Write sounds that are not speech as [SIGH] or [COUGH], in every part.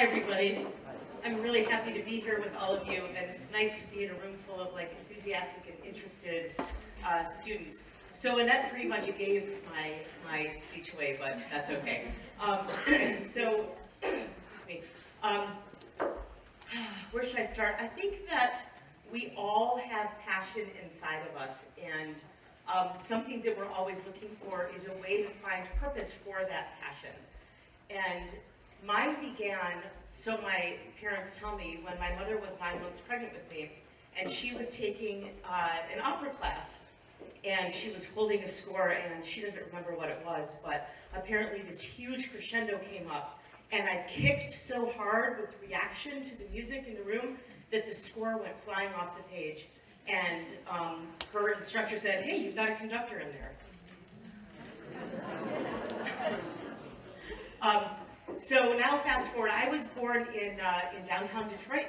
Hi, everybody. I'm really happy to be here with all of you, and it's nice to be in a room full of like enthusiastic and interested uh, students. So Annette pretty much gave my, my speech away, but that's okay. Um, [CLEARS THROAT] so, [CLEARS THROAT] excuse me. Um, [SIGHS] where should I start? I think that we all have passion inside of us, and um, something that we're always looking for is a way to find purpose for that passion. And mine began, so my parents tell me, when my mother was nine months pregnant with me, and she was taking uh, an opera class, and she was holding a score, and she doesn't remember what it was, but apparently this huge crescendo came up, and I kicked so hard with reaction to the music in the room that the score went flying off the page. And um, her instructor said, hey, you've got a conductor in there. [LAUGHS] um, so now fast forward, I was born in, uh, in downtown Detroit,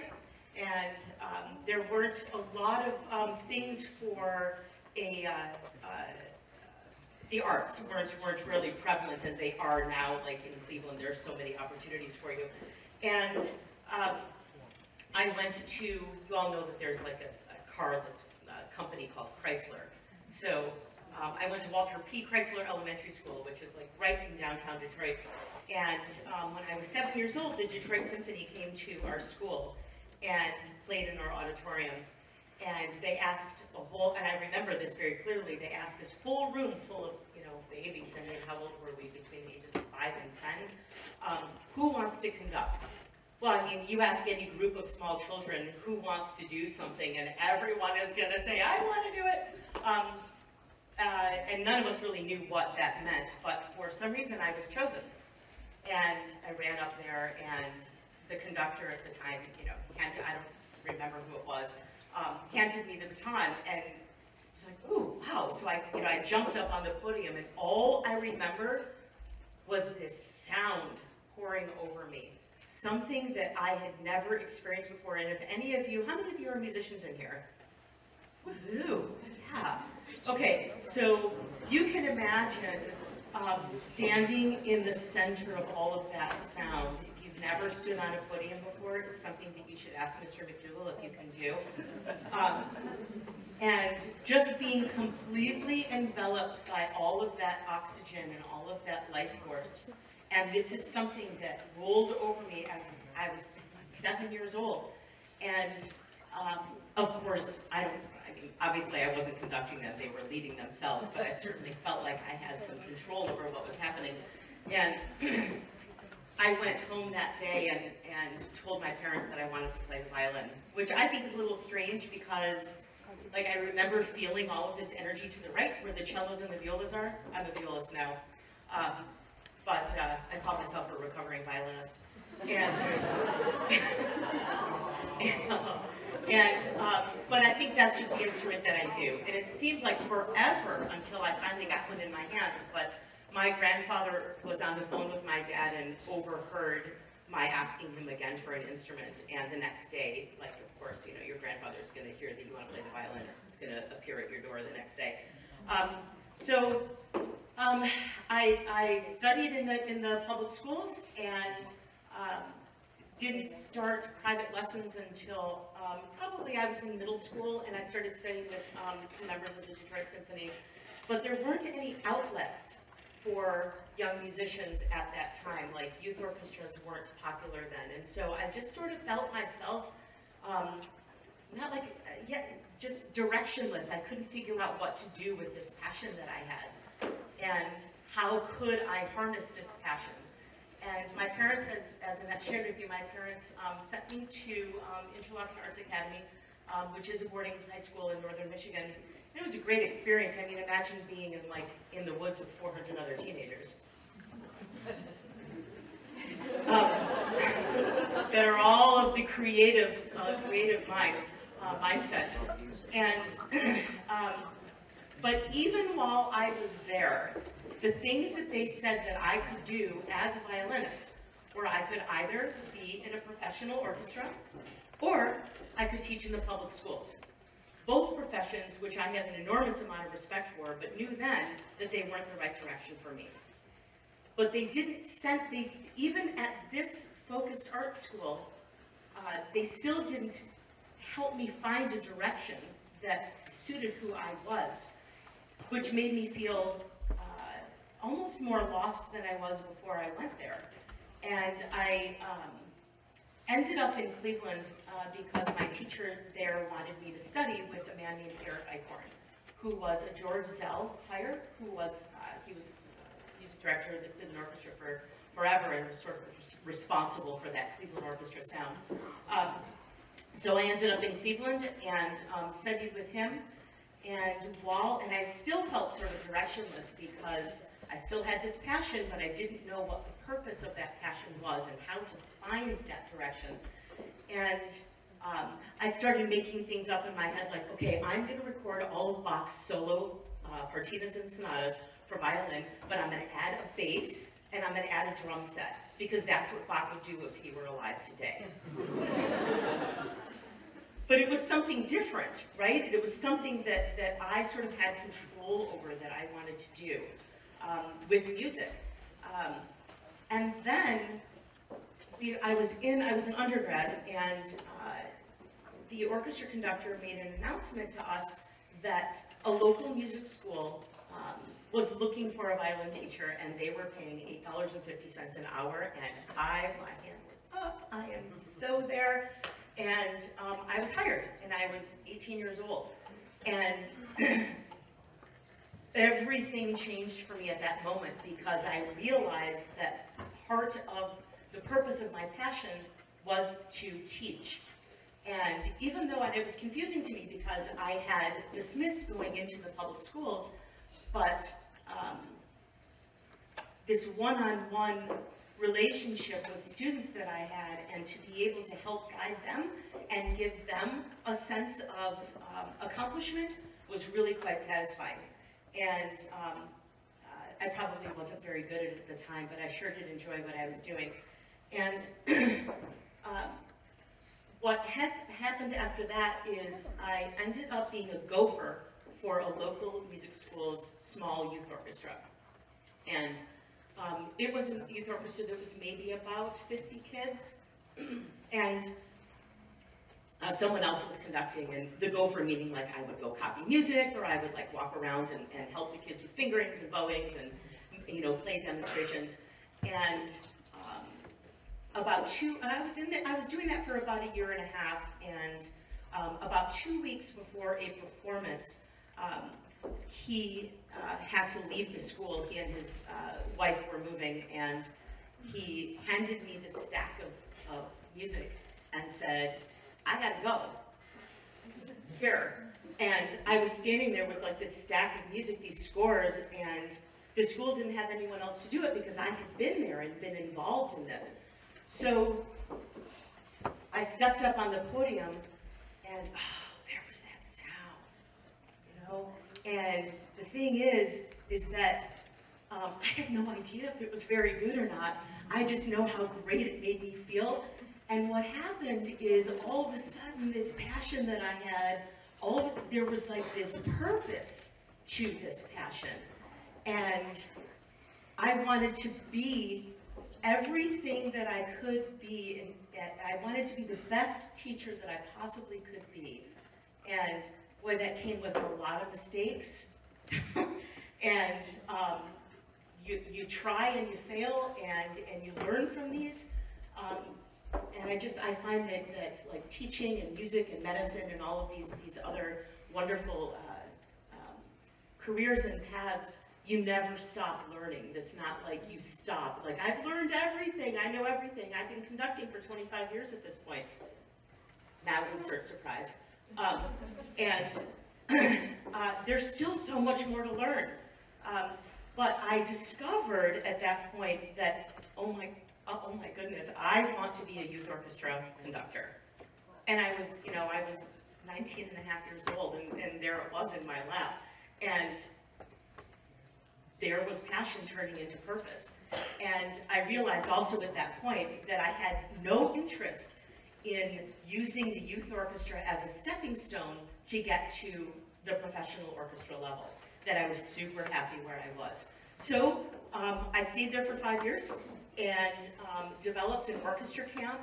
and um, there weren't a lot of um, things for a, uh, uh, the arts weren't, weren't really prevalent as they are now, like in Cleveland, there's so many opportunities for you. And um, I went to, you all know that there's like a, a car that's a company called Chrysler. So um, I went to Walter P. Chrysler Elementary School, which is like right in downtown Detroit. And um, when I was seven years old, the Detroit Symphony came to our school and played in our auditorium. And they asked a whole, and I remember this very clearly, they asked this whole room full of, you know, babies, I mean, how old were we, between the ages of five and 10? Um, who wants to conduct? Well, I mean, you ask any group of small children who wants to do something, and everyone is going to say, I want to do it. Um, uh, and none of us really knew what that meant, but for some reason I was chosen. And I ran up there, and the conductor at the time, you know, handed, I don't remember who it was, um, handed me the baton, and I was like, ooh, wow. So I, you know, I jumped up on the podium, and all I remember was this sound pouring over me. Something that I had never experienced before. And if any of you, how many of you are musicians in here? Woohoo, yeah. Okay, so you can imagine um, standing in the center of all of that sound. If you've never stood on a podium before, it's something that you should ask Mr. McDougall if you can do. Um, and just being completely enveloped by all of that oxygen and all of that life force. And this is something that rolled over me as I was seven years old. And um, of course, I don't, obviously I wasn't conducting them, they were leading themselves, but I certainly felt like I had some control over what was happening. And [CLEARS THROAT] I went home that day and, and told my parents that I wanted to play violin, which I think is a little strange because like I remember feeling all of this energy to the right where the cellos and the violas are. I'm a violist now. Um, but uh, I call myself a recovering violinist. And, [LAUGHS] and um, but I think that's just the instrument that I knew. And it seemed like forever until I finally got one in my hands. But my grandfather was on the phone with my dad and overheard my asking him again for an instrument. And the next day, like, of course, you know, your grandfather's going to hear that you want to play the violin. It's going to appear at your door the next day. Um, so um, I, I, studied in the, in the public schools and um, didn't start private lessons until um, probably I was in middle school and I started studying with um, some members of the Detroit Symphony. But there weren't any outlets for young musicians at that time. Like youth orchestras weren't popular then. And so I just sort of felt myself, um, not like, uh, yeah, just directionless. I couldn't figure out what to do with this passion that I had. And how could I harness this passion? And my parents, as, as Annette shared with you, my parents um, sent me to um, Interlochen Arts Academy, um, which is a boarding high school in northern Michigan. It was a great experience. I mean, imagine being in like in the woods with 400 other teenagers. [LAUGHS] um, [LAUGHS] that are all of the creative, uh, creative mind, uh, mindset. And, [CLEARS THROAT] um, but even while I was there, the things that they said that I could do as a violinist were I could either be in a professional orchestra or I could teach in the public schools both professions, which I have an enormous amount of respect for, but knew then that they weren't the right direction for me. But they didn't send, they, even at this focused art school, uh, they still didn't help me find a direction that suited who I was, which made me feel almost more lost than I was before I went there. And I um, ended up in Cleveland uh, because my teacher there wanted me to study with a man named Eric Eichhorn, who was a George Szell hire, who was, uh, he was music director of the Cleveland Orchestra for forever and was sort of responsible for that Cleveland Orchestra sound. Um, so I ended up in Cleveland and um, studied with him. And while, and I still felt sort of directionless because I still had this passion, but I didn't know what the purpose of that passion was and how to find that direction. And um, I started making things up in my head like, okay, I'm gonna record all of Bach's solo uh, partitas and sonatas for violin, but I'm gonna add a bass and I'm gonna add a drum set because that's what Bach would do if he were alive today. [LAUGHS] but it was something different, right? It was something that, that I sort of had control over that I wanted to do um, with music. Um, and then I was in, I was an undergrad and uh, the orchestra conductor made an announcement to us that a local music school um, was looking for a violin teacher and they were paying $8.50 an hour and I, my hand was up, I am so there. And um, I was hired and I was 18 years old. And [CLEARS THROAT] everything changed for me at that moment because I realized that part of the purpose of my passion was to teach. And even though it was confusing to me because I had dismissed going into the public schools, but um, this one-on-one -on -one relationship with students that I had and to be able to help guide them and give them a sense of um, accomplishment was really quite satisfying. And um, uh, I probably wasn't very good at it at the time, but I sure did enjoy what I was doing. And [CLEARS THROAT] um, what had happened after that is I ended up being a gopher for a local music school's small youth orchestra. And um, it was a youth orchestra that was maybe about 50 kids. [CLEARS THROAT] and uh, someone else was conducting, and the gopher meaning like I would go copy music, or I would like walk around and, and help the kids with fingerings and bowings and, you know, play demonstrations. And um, about two, I was in the, I was doing that for about a year and a half, and um, about two weeks before a performance, um, he uh, had to leave the school. He and his uh, wife were moving, and he handed me this stack of, of music and said, I gotta go. Here. And I was standing there with like this stack of music, these scores, and the school didn't have anyone else to do it because I had been there and been involved in this. So I stepped up on the podium and oh, there was that sound, you know? And the thing is, is that um, I have no idea if it was very good or not. I just know how great it made me feel. And what happened is all of a sudden this passion that I had, all of there was like this purpose to this passion. And I wanted to be everything that I could be, and I wanted to be the best teacher that I possibly could be. And boy, that came with a lot of mistakes. [LAUGHS] and um, you, you try and you fail and, and you learn from these. Um, and I just, I find that, that like teaching and music and medicine and all of these, these other wonderful uh, um, careers and paths, you never stop learning. That's not like you stop. Like, I've learned everything. I know everything. I've been conducting for 25 years at this point. Now insert surprise. Um, and [CLEARS THROAT] uh, there's still so much more to learn. Um, but I discovered at that point that, oh my oh, oh my goodness, I want to be a youth orchestra conductor. And I was, you know, I was 19 and a half years old, and, and there it was in my lap. And there was passion turning into purpose. And I realized also at that point that I had no interest in using the youth orchestra as a stepping stone to get to the professional orchestra level, that I was super happy where I was. So um, I stayed there for five years, and um, developed an orchestra camp.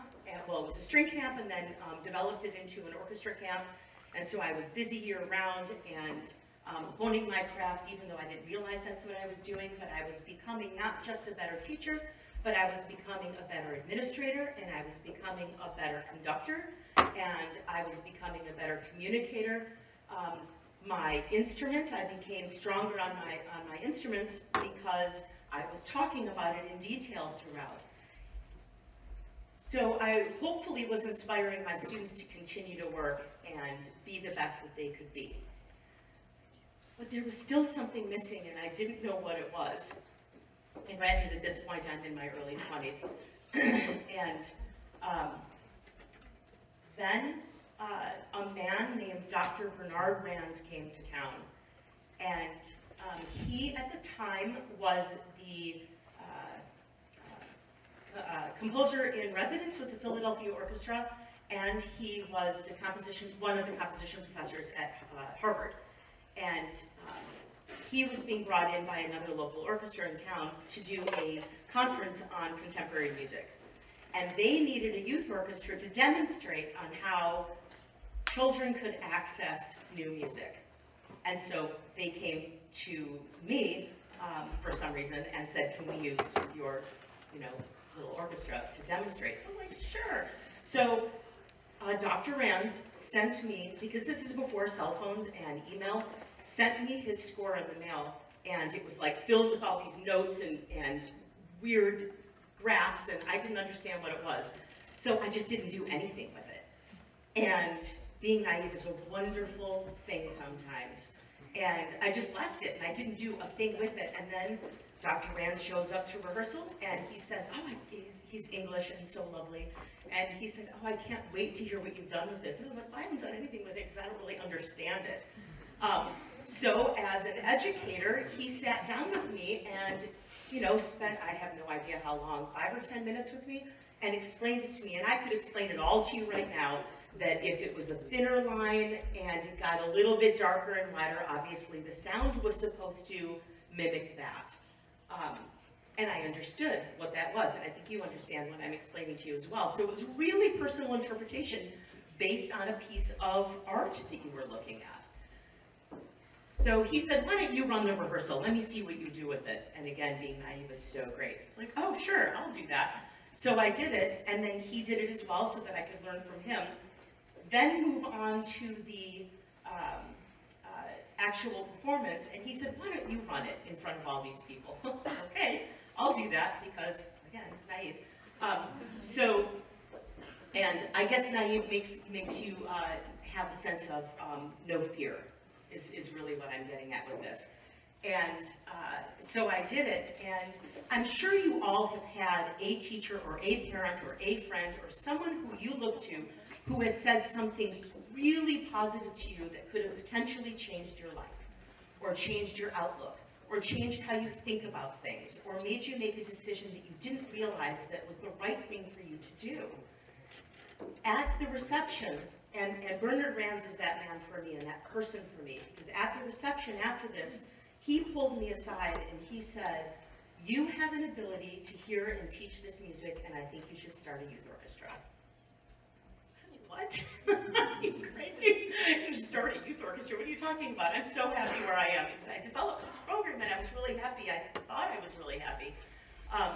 Well, it was a string camp and then um, developed it into an orchestra camp. And so I was busy year round and um, honing my craft, even though I didn't realize that's what I was doing, but I was becoming not just a better teacher, but I was becoming a better administrator, and I was becoming a better conductor, and I was becoming a better communicator. Um, my instrument, I became stronger on my, on my instruments because I was talking about it in detail throughout. So I hopefully was inspiring my students to continue to work and be the best that they could be. But there was still something missing and I didn't know what it was. Granted, at this point, I'm in my early 20s. [CLEARS THROAT] and um, then uh, a man named Dr. Bernard Rands came to town. And um, he, at the time, was the uh, uh, uh, composer in residence with the Philadelphia Orchestra, and he was the composition, one of the composition professors at uh, Harvard. And um, he was being brought in by another local orchestra in town to do a conference on contemporary music. And they needed a youth orchestra to demonstrate on how children could access new music. And so they came to me um, for some reason and said, can we use your, you know, little orchestra to demonstrate? I was like, sure. So uh, Dr. Rands sent me, because this is before cell phones and email, sent me his score in the mail, and it was like filled with all these notes and, and weird graphs, and I didn't understand what it was. So I just didn't do anything with it. And being naive is a wonderful thing sometimes. And I just left it, and I didn't do a thing with it. And then Dr. Rands shows up to rehearsal, and he says, oh, he's, he's English and so lovely. And he said, oh, I can't wait to hear what you've done with this. And I was like, well, I haven't done anything with it because I don't really understand it. Um, so as an educator, he sat down with me and, you know, spent, I have no idea how long, five or 10 minutes with me, and explained it to me. And I could explain it all to you right now, that if it was a thinner line and it got a little bit darker and lighter, obviously the sound was supposed to mimic that. Um, and I understood what that was, and I think you understand what I'm explaining to you as well. So it was really personal interpretation based on a piece of art that you were looking at. So he said, why don't you run the rehearsal? Let me see what you do with it. And again, being naive was so great. It's like, oh, sure, I'll do that. So I did it, and then he did it as well so that I could learn from him. Then move on to the um, uh, actual performance, and he said, why don't you run it in front of all these people? [LAUGHS] okay, I'll do that because, again, naive. Um, so, and I guess naive makes, makes you uh, have a sense of um, no fear, is, is really what I'm getting at with this. And uh, so I did it, and I'm sure you all have had a teacher or a parent or a friend or someone who you look to who has said something really positive to you that could have potentially changed your life, or changed your outlook, or changed how you think about things, or made you make a decision that you didn't realize that was the right thing for you to do. At the reception, and, and Bernard Rands is that man for me and that person for me, because at the reception after this, he pulled me aside and he said, you have an ability to hear and teach this music, and I think you should start a youth orchestra what? [LAUGHS] Are you crazy? You start a youth orchestra, what are you talking about? I'm so happy where I am because I developed this program and I was really happy. I thought I was really happy. Um,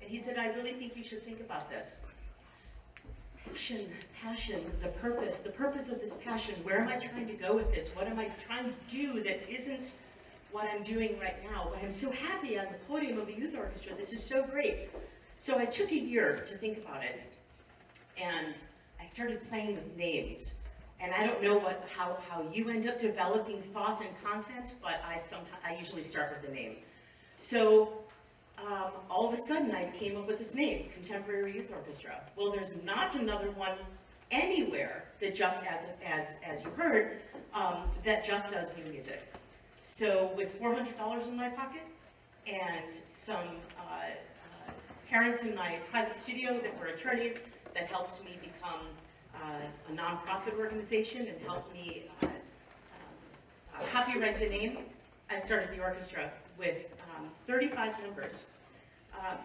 and he said, I really think you should think about this. Passion, passion, the purpose, the purpose of this passion. Where am I trying to go with this? What am I trying to do that isn't what I'm doing right now? But I'm so happy on the podium of a youth orchestra. This is so great. So I took a year to think about it. And I started playing with names. And I don't know what, how, how you end up developing thought and content, but I, sometimes, I usually start with the name. So um, all of a sudden I came up with this name, Contemporary Youth Orchestra. Well, there's not another one anywhere that just, as, as, as you heard, um, that just does new music. So with $400 in my pocket and some uh, uh, parents in my private studio that were attorneys, that helped me become uh, a nonprofit organization and helped me uh, um, uh, copyright the name. I started the orchestra with um, 35 members. Um,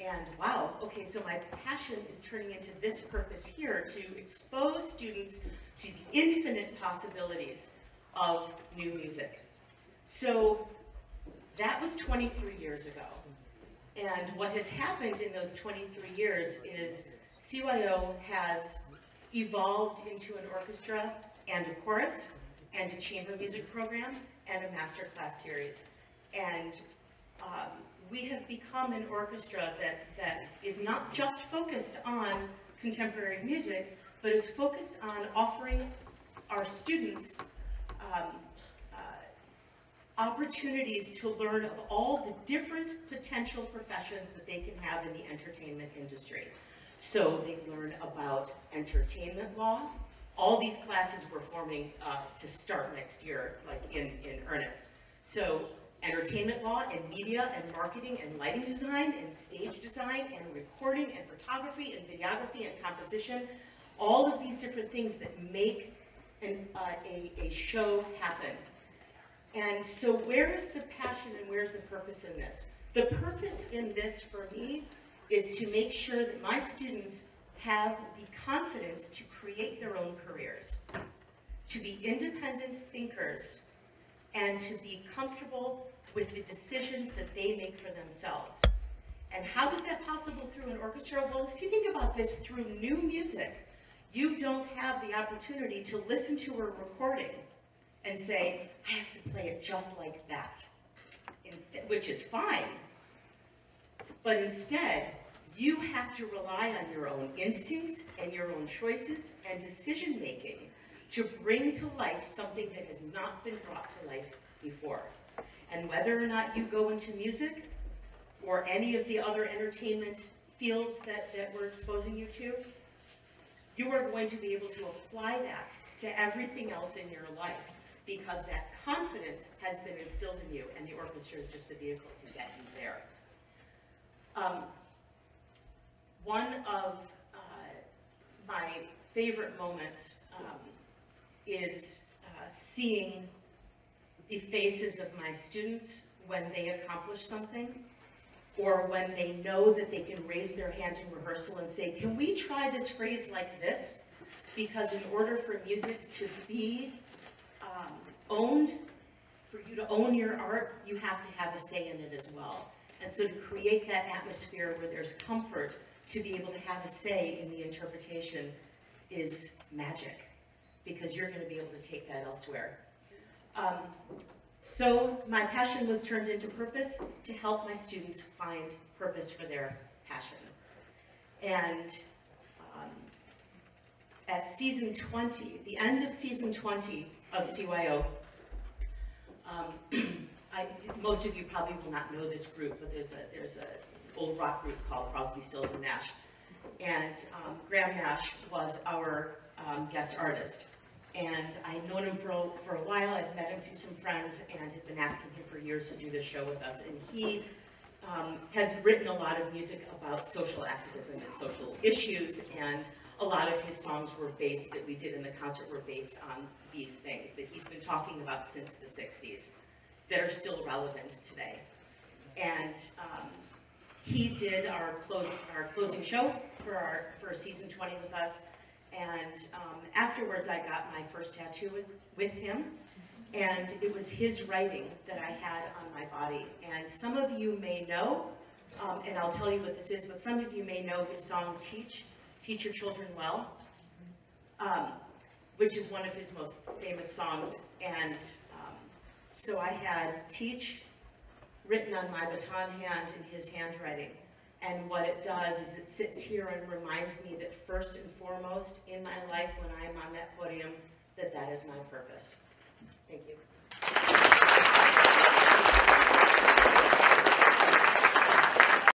And wow, okay, so my passion is turning into this purpose here to expose students to the infinite possibilities of new music. So that was 23 years ago. And what has happened in those 23 years is CYO has evolved into an orchestra and a chorus and a chamber music program and a master class series. And um, we have become an orchestra that, that is not just focused on contemporary music, but is focused on offering our students um, uh, opportunities to learn of all the different potential professions that they can have in the entertainment industry. So they learn about entertainment law. All these classes we're forming uh, to start next year, like in, in earnest. So entertainment law and media and marketing and lighting design and stage design and recording and photography and videography and composition, all of these different things that make an, uh, a, a show happen. And so where is the passion and where's the purpose in this? The purpose in this for me is to make sure that my students have the confidence to create their own careers, to be independent thinkers, and to be comfortable with the decisions that they make for themselves. And how is that possible through an orchestra? Well, if you think about this through new music, you don't have the opportunity to listen to a recording and say, I have to play it just like that, instead, which is fine. But instead, you have to rely on your own instincts and your own choices and decision making to bring to life something that has not been brought to life before. And whether or not you go into music or any of the other entertainment fields that, that we're exposing you to, you are going to be able to apply that to everything else in your life because that confidence has been instilled in you and the orchestra is just the vehicle to get you there. Um, one of uh, my favorite moments um, is uh, seeing the faces of my students when they accomplish something or when they know that they can raise their hand in rehearsal and say, can we try this phrase like this? Because in order for music to be um, owned, for you to own your art, you have to have a say in it as well. And so to create that atmosphere where there's comfort to be able to have a say in the interpretation is magic because you're going to be able to take that elsewhere. Um, so my passion was turned into purpose to help my students find purpose for their passion. And um, at season 20, the end of season 20 of CYO, um, [CLEARS THROAT] I, most of you probably will not know this group, but there's a there's a there's an old rock group called Crosby, Stills and Nash, and um, Graham Nash was our um, guest artist. And I'd known him for a, for a while, I'd met him through some friends, and had been asking him for years to do this show with us. And he um, has written a lot of music about social activism and social issues, and a lot of his songs were based, that we did in the concert, were based on these things that he's been talking about since the 60s that are still relevant today. And um, he did our close our closing show for our for season 20 with us. And um, afterwards, I got my first tattoo with, with him. And it was his writing that I had on my body. And some of you may know, um, and I'll tell you what this is, but some of you may know his song Teach, Teach Your Children Well, um, which is one of his most famous songs. And so I had teach written on my baton hand in his handwriting. And what it does is it sits here and reminds me that first and foremost in my life when I'm on that podium, that that is my purpose. Thank you.